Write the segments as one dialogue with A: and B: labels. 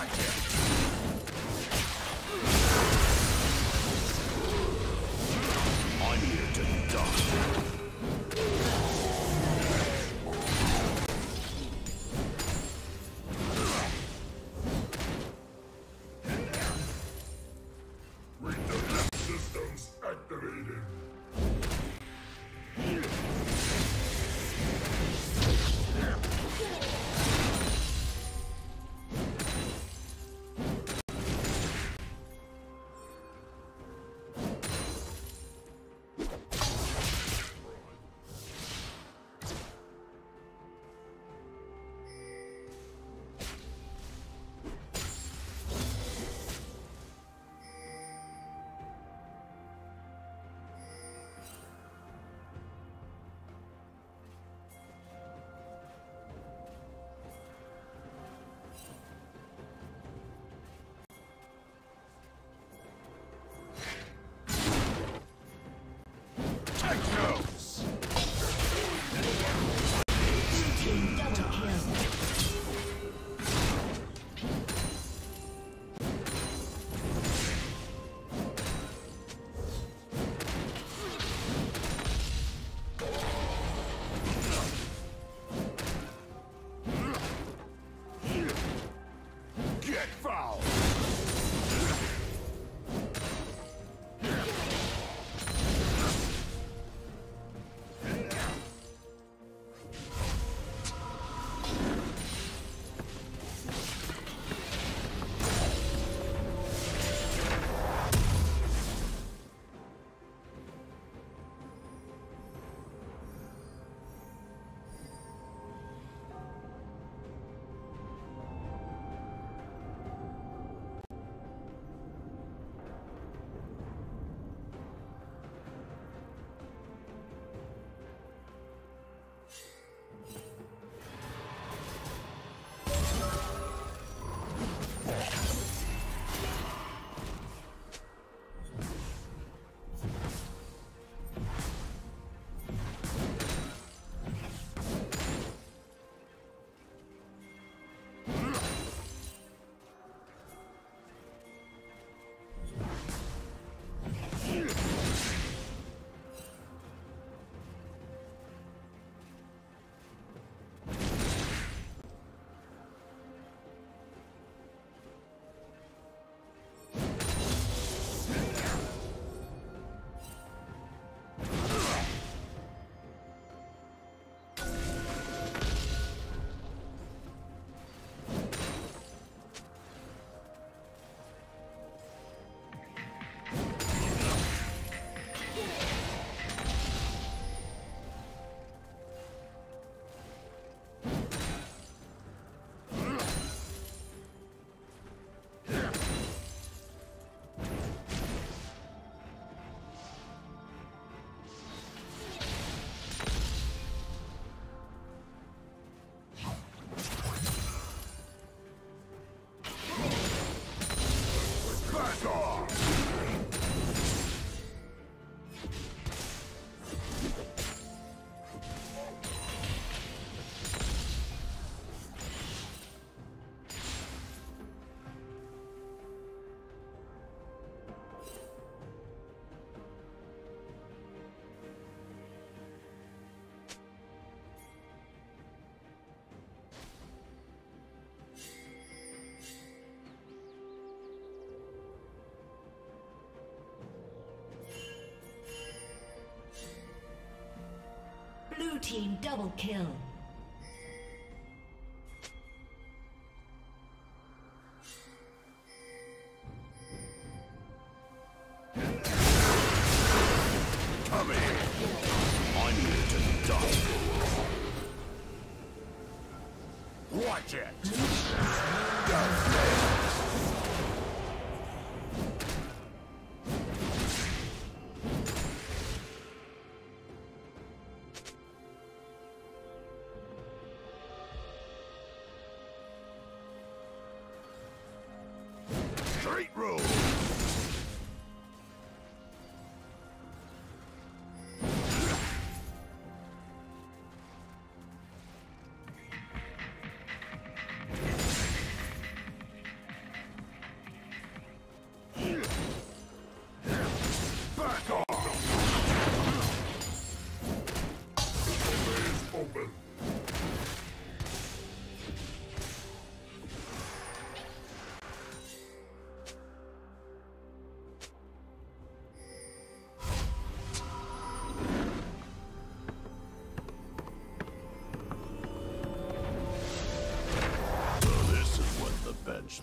A: Watch
B: team double kill.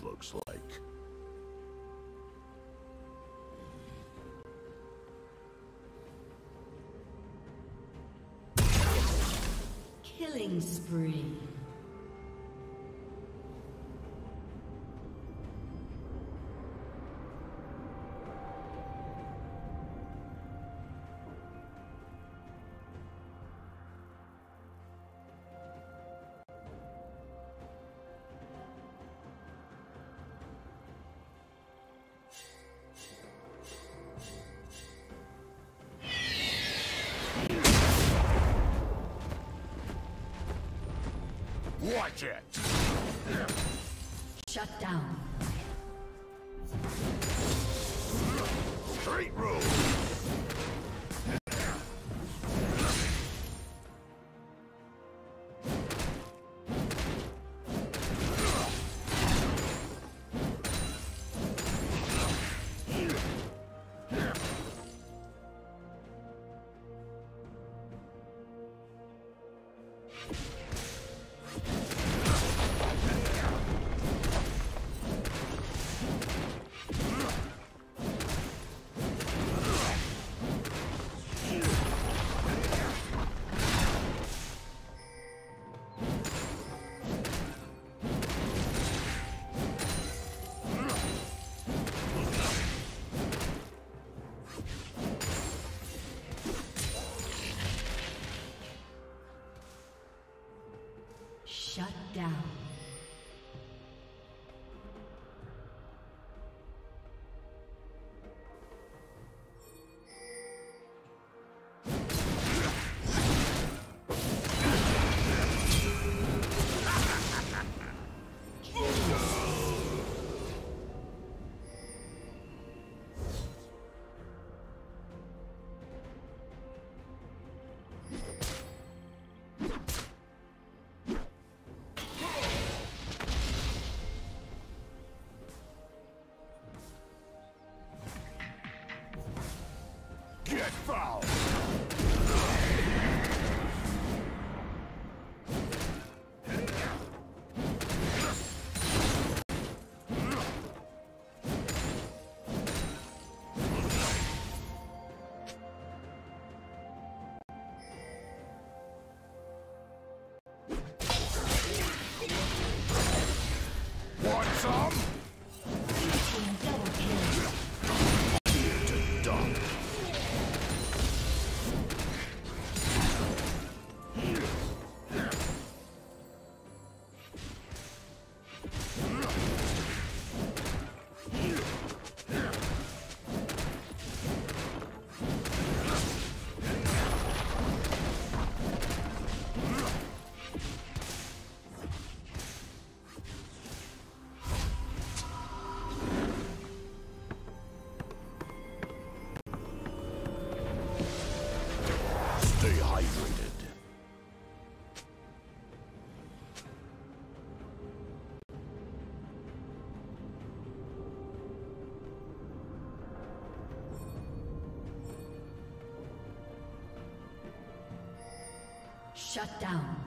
A: Looks like.
B: Killing spree.
A: Watch!
B: Shut down.
A: Straight road!
B: Shut down.
A: Foul!
B: Shut down.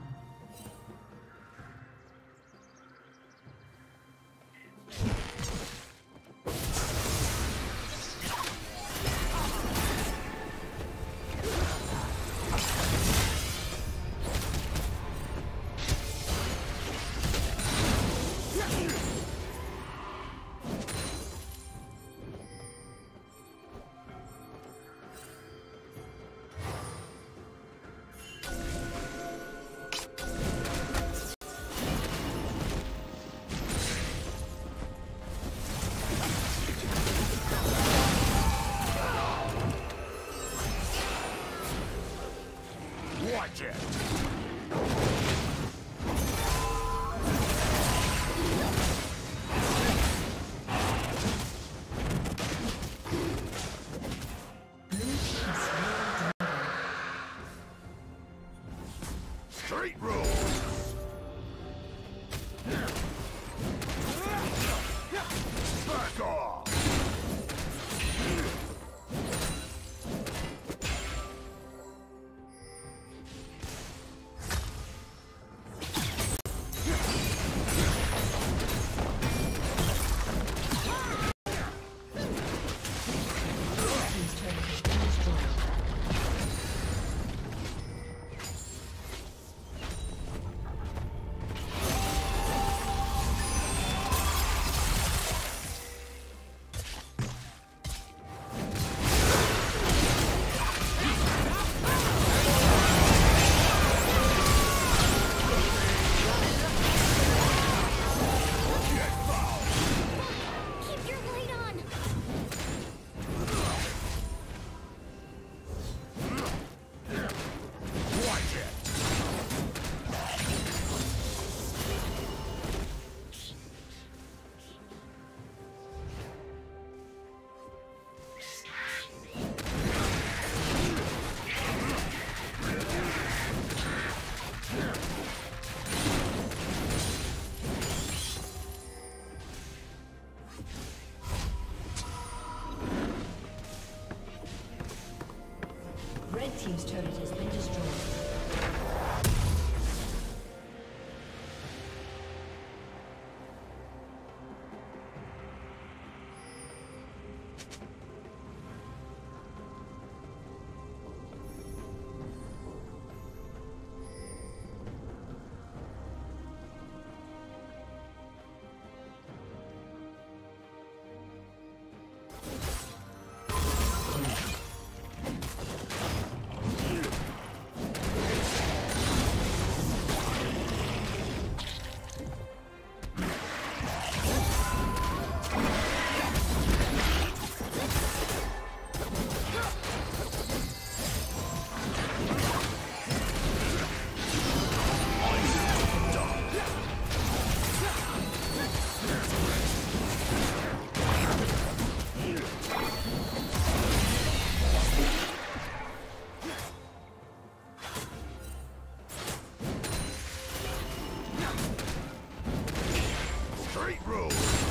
C: Street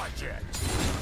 B: Watch it!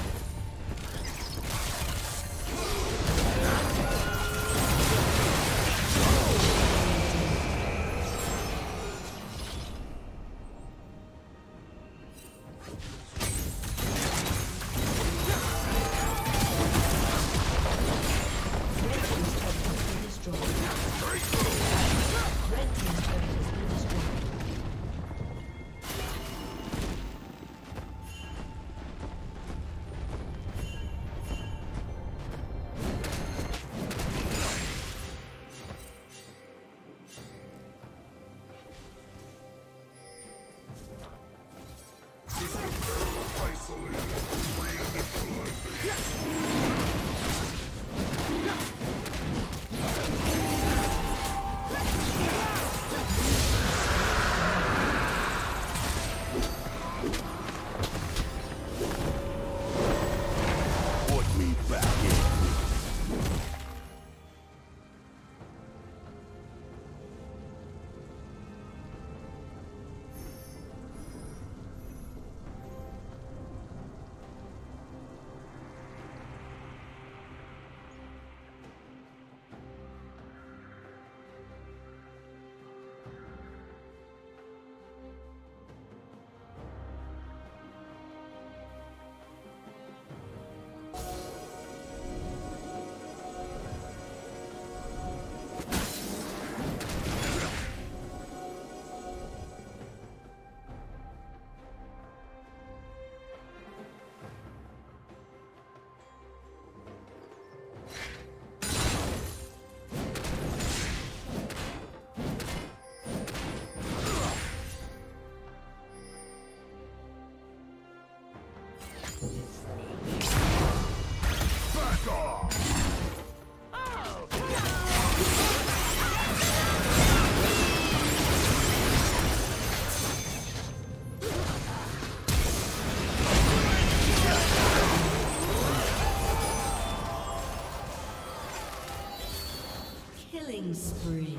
A: spree.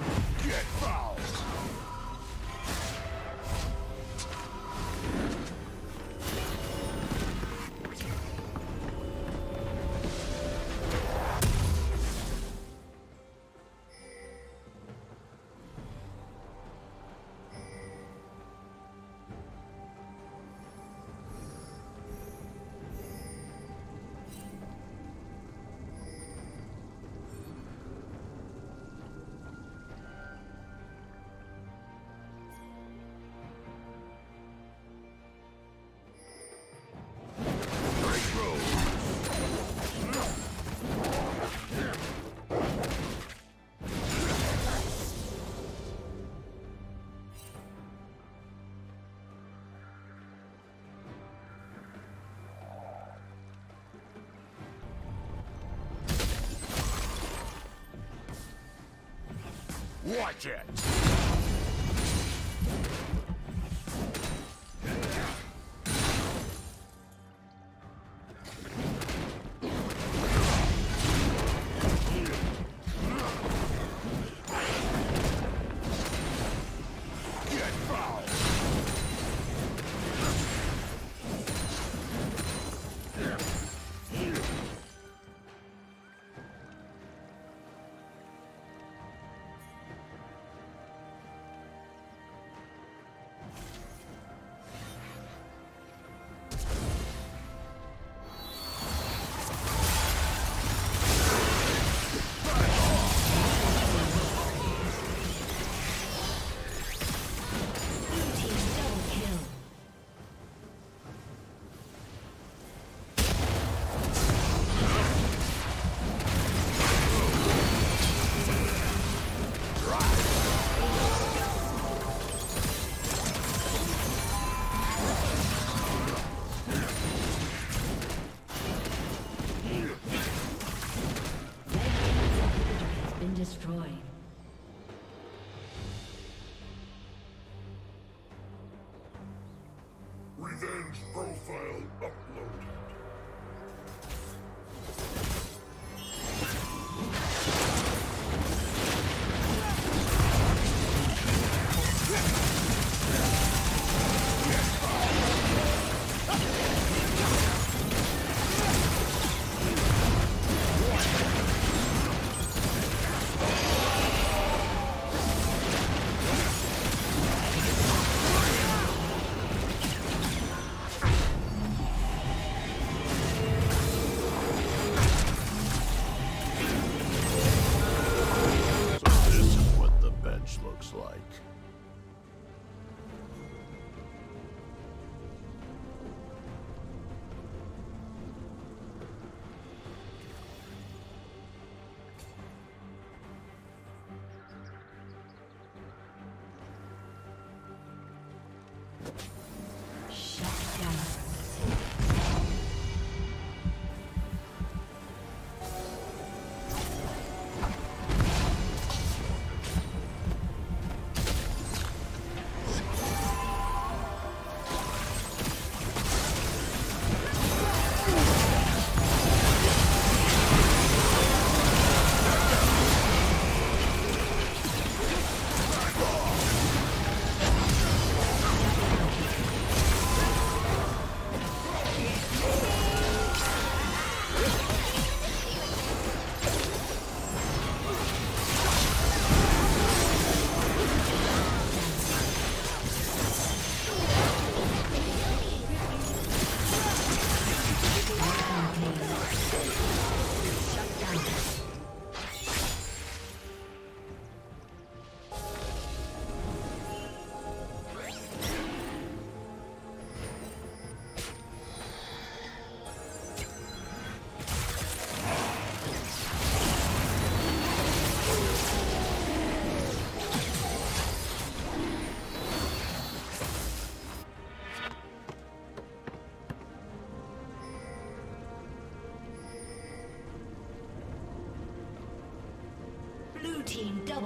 B: Watch it! Boom.